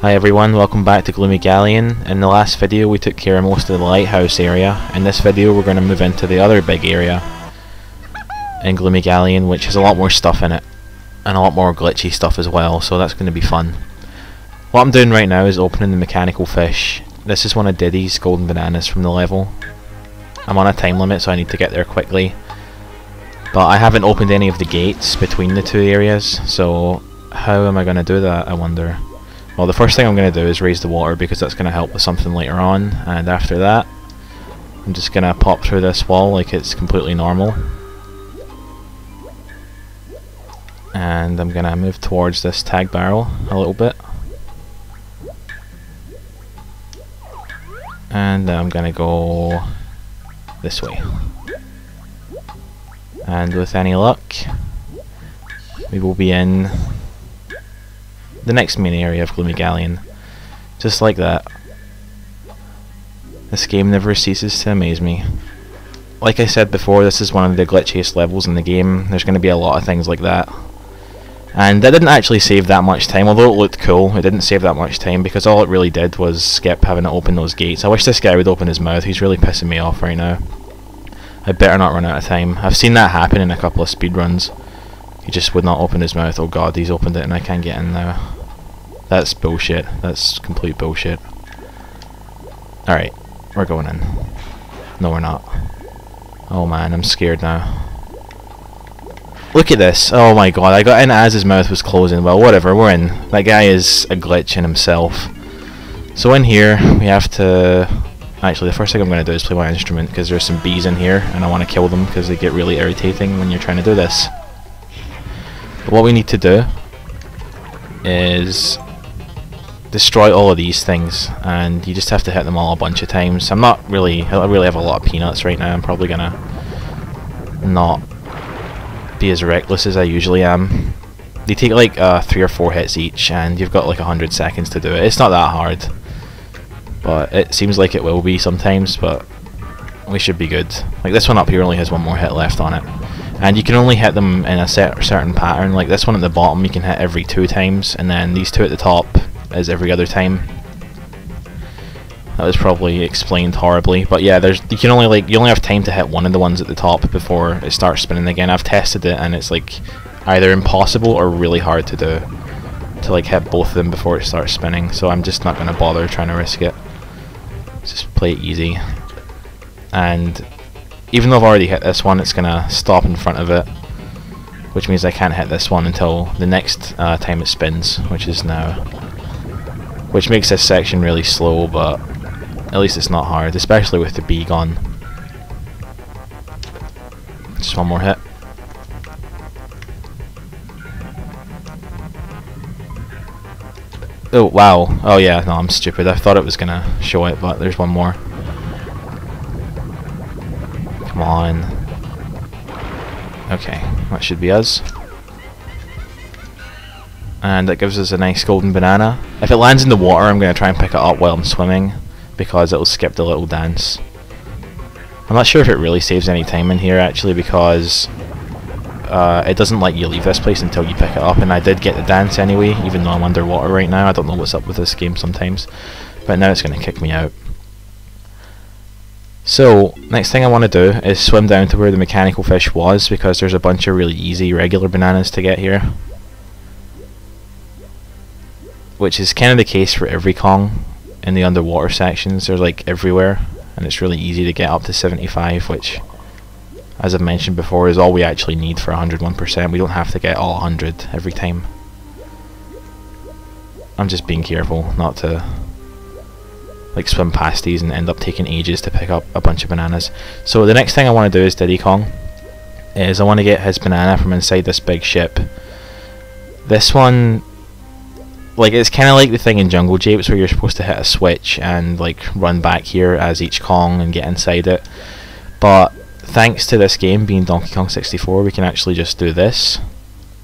Hi everyone, welcome back to Gloomy Galleon. In the last video we took care of most of the lighthouse area. In this video we're going to move into the other big area in Gloomy Galleon which has a lot more stuff in it. And a lot more glitchy stuff as well, so that's going to be fun. What I'm doing right now is opening the mechanical fish. This is one of Diddy's golden bananas from the level. I'm on a time limit so I need to get there quickly. But I haven't opened any of the gates between the two areas, so how am I going to do that, I wonder? Well, the first thing I'm going to do is raise the water because that's going to help with something later on, and after that, I'm just going to pop through this wall like it's completely normal. And I'm going to move towards this tag barrel a little bit. And I'm going to go this way. And with any luck, we will be in the next main area of Gloomy Galleon. Just like that. This game never ceases to amaze me. Like I said before, this is one of the glitchiest levels in the game. There's going to be a lot of things like that. And that didn't actually save that much time, although it looked cool, it didn't save that much time because all it really did was skip having to open those gates. I wish this guy would open his mouth, he's really pissing me off right now. I better not run out of time. I've seen that happen in a couple of speedruns. He just would not open his mouth. Oh god, he's opened it and I can't get in now. That's bullshit. That's complete bullshit. Alright, we're going in. No, we're not. Oh man, I'm scared now. Look at this. Oh my god, I got in as his mouth was closing. Well, whatever, we're in. That guy is a glitch in himself. So in here, we have to... Actually, the first thing I'm going to do is play my instrument, because there's some bees in here, and I want to kill them, because they get really irritating when you're trying to do this. But what we need to do is destroy all of these things and you just have to hit them all a bunch of times. I'm not really, I really have a lot of peanuts right now, I'm probably gonna not be as reckless as I usually am. They take like uh, three or four hits each and you've got like a hundred seconds to do it. It's not that hard, but it seems like it will be sometimes, but we should be good. Like this one up here only has one more hit left on it. And you can only hit them in a set certain pattern, like this one at the bottom you can hit every two times, and then these two at the top as every other time. That was probably explained horribly, but yeah, there's you can only like you only have time to hit one of the ones at the top before it starts spinning again. I've tested it and it's like either impossible or really hard to do to like hit both of them before it starts spinning. So I'm just not gonna bother trying to risk it. Just play it easy. And even though I've already hit this one, it's gonna stop in front of it, which means I can't hit this one until the next uh, time it spins, which is now which makes this section really slow, but at least it's not hard, especially with the bee gun. Just one more hit. Oh, wow. Oh yeah, no, I'm stupid. I thought it was gonna show it, but there's one more. Come on. Okay, that should be us and that gives us a nice golden banana. If it lands in the water I'm going to try and pick it up while I'm swimming because it'll skip the little dance. I'm not sure if it really saves any time in here actually because uh, it doesn't let you leave this place until you pick it up and I did get the dance anyway even though I'm underwater right now. I don't know what's up with this game sometimes but now it's going to kick me out. So, next thing I want to do is swim down to where the mechanical fish was because there's a bunch of really easy regular bananas to get here which is kind of the case for every Kong in the underwater sections. They're like everywhere, and it's really easy to get up to 75, which, as I've mentioned before, is all we actually need for 101%. We don't have to get all 100 every time. I'm just being careful not to like swim past these and end up taking ages to pick up a bunch of bananas. So the next thing I want to do is Diddy Kong. Is I want to get his banana from inside this big ship. This one like it's kind of like the thing in Jungle Japes where you're supposed to hit a switch and like run back here as each Kong and get inside it. But thanks to this game being Donkey Kong 64, we can actually just do this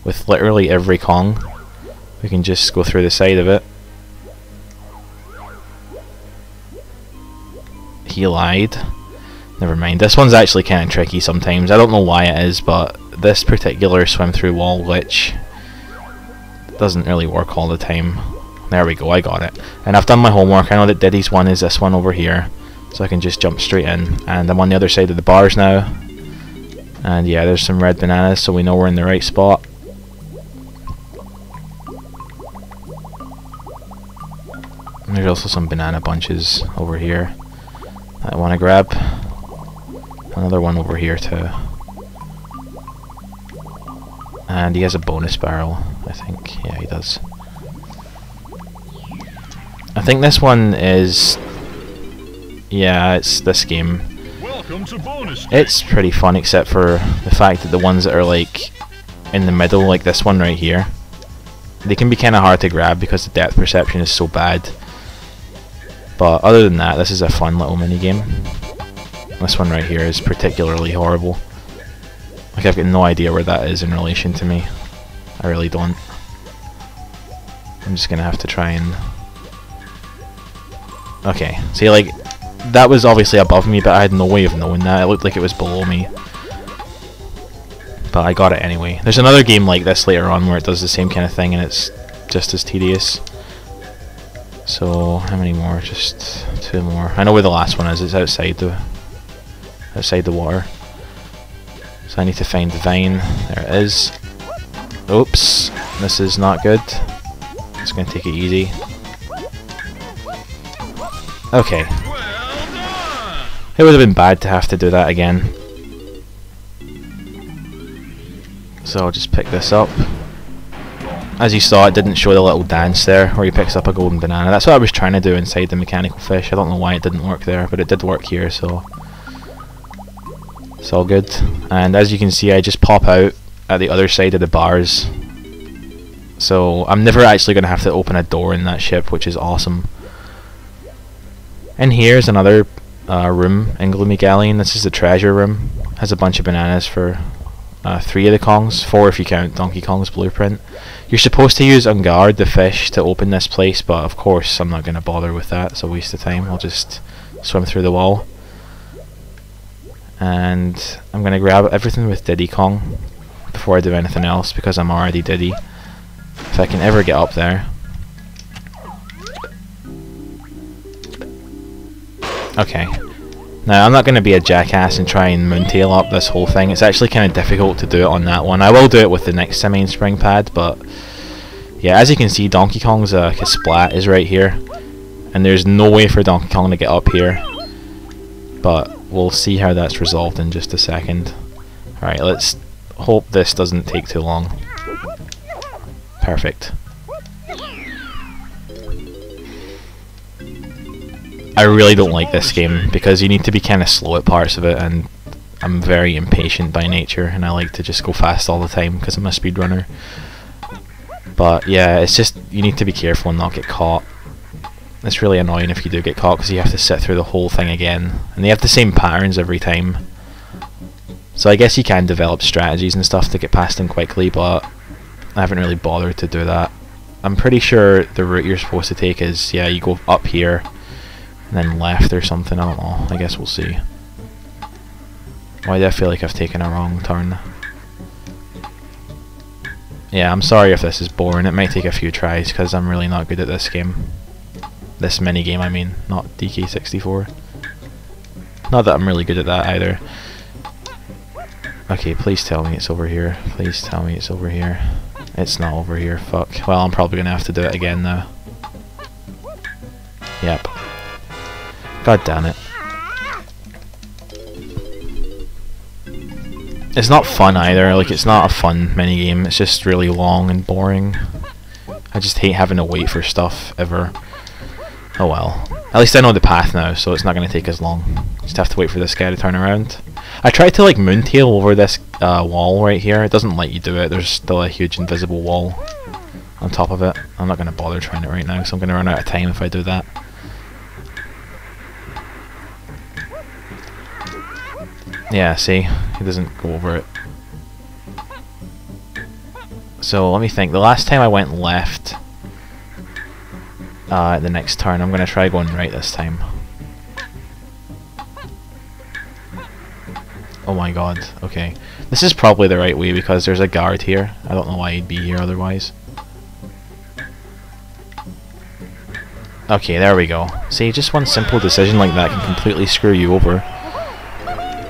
with literally every Kong. We can just go through the side of it. He lied. Never mind. This one's actually kind of tricky sometimes. I don't know why it is, but this particular swim through wall glitch doesn't really work all the time. There we go, I got it. And I've done my homework. I know that Diddy's one is this one over here. So I can just jump straight in. And I'm on the other side of the bars now. And yeah, there's some red bananas, so we know we're in the right spot. There's also some banana bunches over here that I want to grab. Another one over here too. And he has a bonus barrel, I think. Yeah, he does. I think this one is... Yeah, it's this game. It's pretty fun except for the fact that the ones that are like in the middle, like this one right here, they can be kind of hard to grab because the depth perception is so bad. But other than that, this is a fun little mini game. This one right here is particularly horrible. Like I've got no idea where that is in relation to me. I really don't. I'm just gonna have to try and Okay, see like, that was obviously above me, but I had no way of knowing that. It looked like it was below me. But I got it anyway. There's another game like this later on where it does the same kind of thing and it's just as tedious. So, how many more? Just two more. I know where the last one is. It's outside the outside the water. So I need to find the vine. There it is. Oops. This is not good. Just gonna take it easy. Okay. It would have been bad to have to do that again. So I'll just pick this up. As you saw, it didn't show the little dance there, where he picks up a golden banana. That's what I was trying to do inside the mechanical fish. I don't know why it didn't work there, but it did work here, so... It's all good. And as you can see, I just pop out at the other side of the bars. So I'm never actually going to have to open a door in that ship, which is awesome. And here's another uh, room in Gloomy Galleon. This is the treasure room. Has a bunch of bananas for uh, three of the Kongs, four if you count Donkey Kong's blueprint. You're supposed to use Enguarde, the fish, to open this place, but of course I'm not going to bother with that. It's a waste of time. I'll just swim through the wall. And I'm going to grab everything with Diddy Kong before I do anything else, because I'm already Diddy. If I can ever get up there. Okay. Now, I'm not going to be a jackass and try and moontail up this whole thing. It's actually kind of difficult to do it on that one. I will do it with the next main spring pad, but... Yeah, as you can see, Donkey Kong's uh, splat is right here. And there's no way for Donkey Kong to get up here. But we'll see how that's resolved in just a second. Alright, let's hope this doesn't take too long. Perfect. I really don't like this game because you need to be kind of slow at parts of it and I'm very impatient by nature and I like to just go fast all the time because I'm a speedrunner. But yeah, it's just, you need to be careful and not get caught. It's really annoying if you do get caught because you have to sit through the whole thing again. And they have the same patterns every time. So I guess you can develop strategies and stuff to get past them quickly, but I haven't really bothered to do that. I'm pretty sure the route you're supposed to take is, yeah, you go up here, and then left or something, I don't know. I guess we'll see. Why do I feel like I've taken a wrong turn? Yeah, I'm sorry if this is boring. It might take a few tries because I'm really not good at this game. This mini game, I mean, not DK64. Not that I'm really good at that either. Okay, please tell me it's over here. Please tell me it's over here. It's not over here, fuck. Well, I'm probably to have to do it again now. Yep. God damn it. It's not fun either, like it's not a fun mini game. it's just really long and boring. I just hate having to wait for stuff, ever. Oh well. At least I know the path now, so it's not going to take as long. Just have to wait for this guy to turn around. I tried to like moontail over this uh, wall right here. It doesn't let you do it. There's still a huge invisible wall on top of it. I'm not going to bother trying it right now, so I'm going to run out of time if I do that. Yeah, see? He doesn't go over it. So, let me think. The last time I went left uh, the next turn, I'm going to try going right this time. Oh my god, okay. This is probably the right way because there's a guard here. I don't know why he'd be here otherwise. Okay, there we go. See, just one simple decision like that can completely screw you over.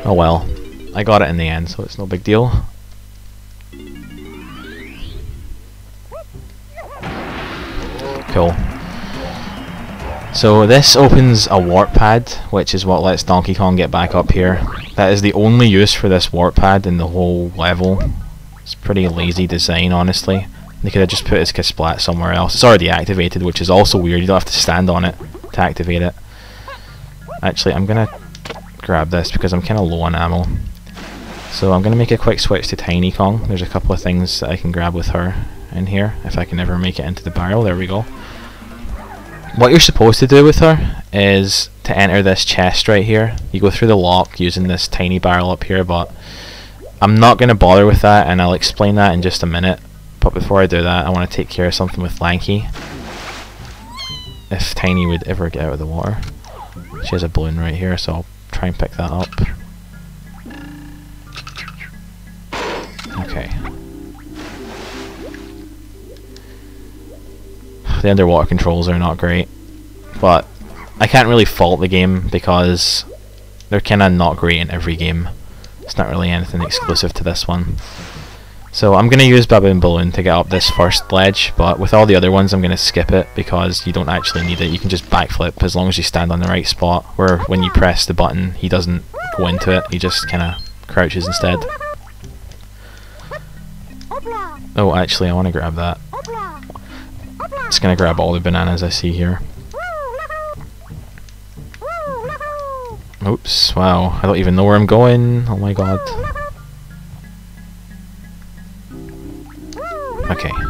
Oh well. I got it in the end, so it's no big deal. Cool. So this opens a warp pad, which is what lets Donkey Kong get back up here. That is the only use for this warp pad in the whole level. It's pretty lazy design, honestly. They could have just put his Kasplat somewhere else. It's already activated, which is also weird. You don't have to stand on it to activate it. Actually, I'm going to grab this because I'm kind of low on ammo. So I'm going to make a quick switch to Tiny Kong. There's a couple of things that I can grab with her in here, if I can ever make it into the barrel. There we go. What you're supposed to do with her is to enter this chest right here. You go through the lock using this tiny barrel up here, but I'm not going to bother with that, and I'll explain that in just a minute. But before I do that, I want to take care of something with Lanky. If Tiny would ever get out of the water. She has a balloon right here, so I'll try and pick that up. The underwater controls are not great, but I can't really fault the game because they're kind of not great in every game. It's not really anything exclusive to this one. So I'm going to use Baboon Balloon to get up this first ledge, but with all the other ones I'm going to skip it because you don't actually need it. You can just backflip as long as you stand on the right spot, where when you press the button he doesn't go into it, he just kind of crouches instead. Oh, actually I want to grab that. Just to grab all the bananas I see here. Oops, wow, I don't even know where I'm going. Oh my god. Okay.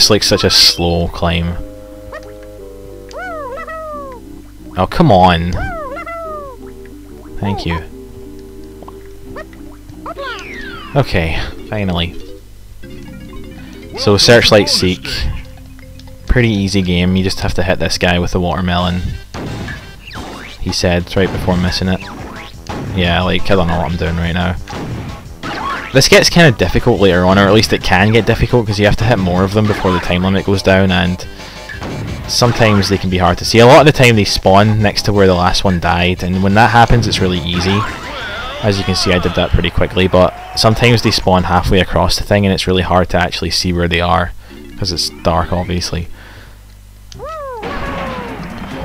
It's like such a slow climb. Oh, come on. Thank you. Okay, finally. So Searchlight Seek. Pretty easy game, you just have to hit this guy with the watermelon. He said right before missing it. Yeah, like, I don't know what I'm doing right now. This gets kind of difficult later on, or at least it can get difficult, because you have to hit more of them before the time limit goes down, and sometimes they can be hard to see. A lot of the time they spawn next to where the last one died, and when that happens it's really easy. As you can see I did that pretty quickly, but sometimes they spawn halfway across the thing and it's really hard to actually see where they are, because it's dark obviously.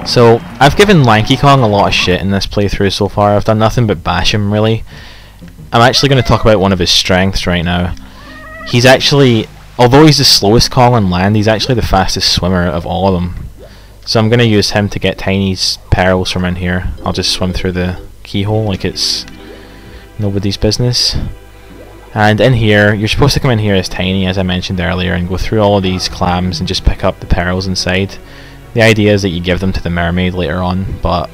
So, I've given Lanky Kong a lot of shit in this playthrough so far. I've done nothing but bash him, really. I'm actually going to talk about one of his strengths right now. He's actually, although he's the slowest Kong on land, he's actually the fastest swimmer of all of them. So I'm going to use him to get Tiny's pearls from in here. I'll just swim through the keyhole like it's nobody's business. And in here, you're supposed to come in here as Tiny, as I mentioned earlier, and go through all of these clams and just pick up the pearls inside. The idea is that you give them to the mermaid later on, but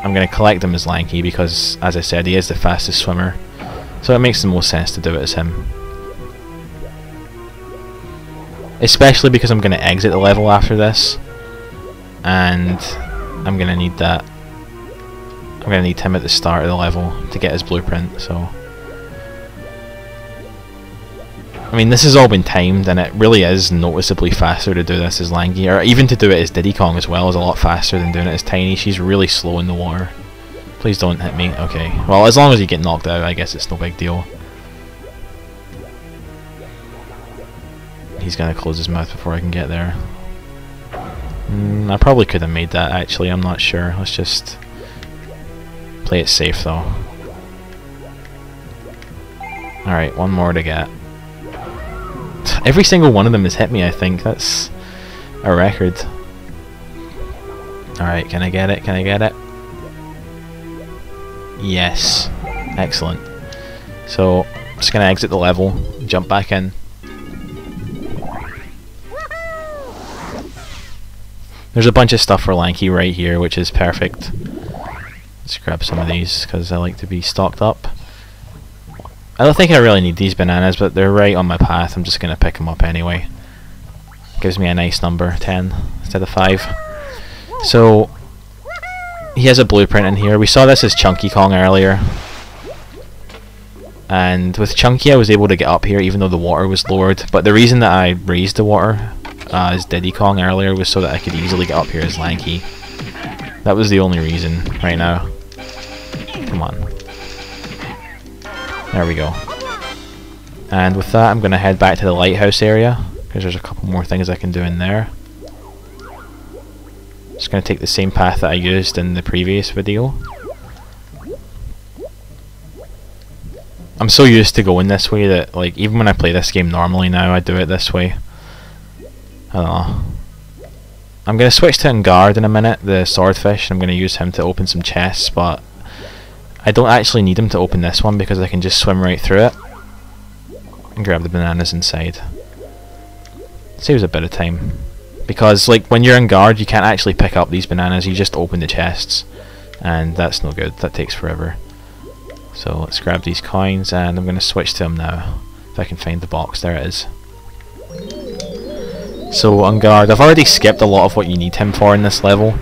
I'm going to collect them as Lanky because, as I said, he is the fastest swimmer. So it makes the most sense to do it as him. Especially because I'm going to exit the level after this. And I'm going to need that. I'm going to need him at the start of the level to get his blueprint, so... I mean, this has all been timed, and it really is noticeably faster to do this as Lanky, or even to do it as Diddy Kong as well is a lot faster than doing it as Tiny. She's really slow in the water. Please don't hit me. Okay. Well, as long as you get knocked out, I guess it's no big deal. He's gonna close his mouth before I can get there. Mm, I probably could have made that, actually. I'm not sure. Let's just play it safe, though. Alright, one more to get. Every single one of them has hit me, I think. That's a record. Alright, can I get it? Can I get it? Yes. Excellent. So, I'm just going to exit the level, jump back in. There's a bunch of stuff for Lanky right here, which is perfect. Let's grab some of these, because I like to be stocked up. I don't think I really need these bananas, but they're right on my path. I'm just going to pick them up anyway. Gives me a nice number, 10 instead of 5. So, he has a blueprint in here. We saw this as Chunky Kong earlier. And with Chunky I was able to get up here even though the water was lowered. But the reason that I raised the water uh, as Diddy Kong earlier was so that I could easily get up here as Lanky. That was the only reason right now. Come on. There we go. And with that I'm going to head back to the lighthouse area because there's a couple more things I can do in there. Just going to take the same path that I used in the previous video. I'm so used to going this way that like even when I play this game normally now I do it this way. I don't know. I'm going to switch to Enguarde in a minute, the swordfish, I'm going to use him to open some chests, but I don't actually need him to open this one because I can just swim right through it and grab the bananas inside. Saves a bit of time. Because like when you're Enguarde, you can't actually pick up these bananas, you just open the chests. And that's no good, that takes forever. So let's grab these coins and I'm going to switch to them now. If I can find the box, there it is. So Enguarde, I've already skipped a lot of what you need him for in this level.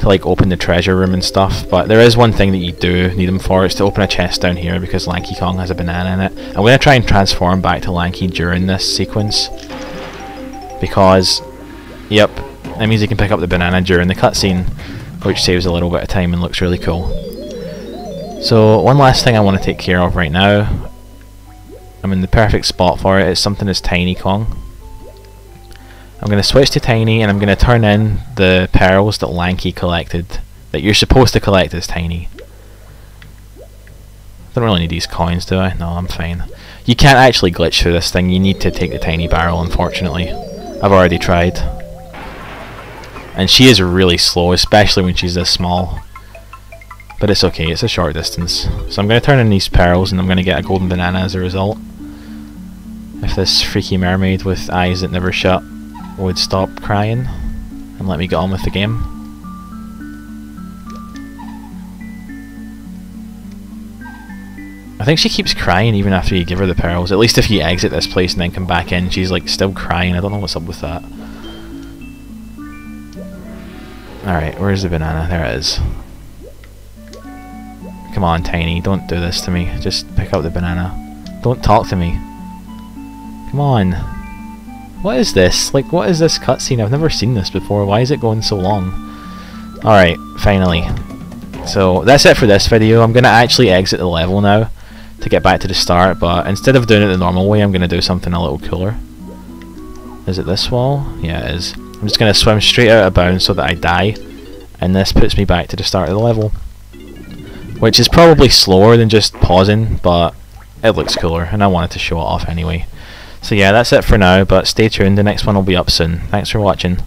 To like open the treasure room and stuff, but there is one thing that you do need them for, it's to open a chest down here because Lanky Kong has a banana in it. I'm going to try and transform back to Lanky during this sequence. Because, yep, that means you can pick up the banana during the cutscene, which saves a little bit of time and looks really cool. So one last thing I want to take care of right now. I'm in the perfect spot for it. It's something as Tiny Kong. I'm going to switch to Tiny and I'm going to turn in the pearls that Lanky collected. That you're supposed to collect as Tiny. I don't really need these coins, do I? No, I'm fine. You can't actually glitch through this thing. You need to take the Tiny Barrel, unfortunately. I've already tried. And she is really slow, especially when she's this small. But it's okay, it's a short distance. So I'm going to turn in these pearls and I'm going to get a golden banana as a result. If this freaky mermaid with eyes that never shut would stop crying and let me get on with the game. I think she keeps crying even after you give her the pearls. At least if you exit this place and then come back in, she's like still crying. I don't know what's up with that. Alright, where's the banana? There it is. Come on, Tiny, don't do this to me. Just pick up the banana. Don't talk to me. Come on. What is this? Like, what is this cutscene? I've never seen this before. Why is it going so long? Alright, finally. So, that's it for this video. I'm going to actually exit the level now to get back to the start, but instead of doing it the normal way, I'm going to do something a little cooler. Is it this wall? Yeah, it is. I'm just going to swim straight out of bounds so that I die, and this puts me back to the start of the level which is probably slower than just pausing, but it looks cooler, and I wanted to show it off anyway. So yeah, that's it for now, but stay tuned, the next one will be up soon. Thanks for watching.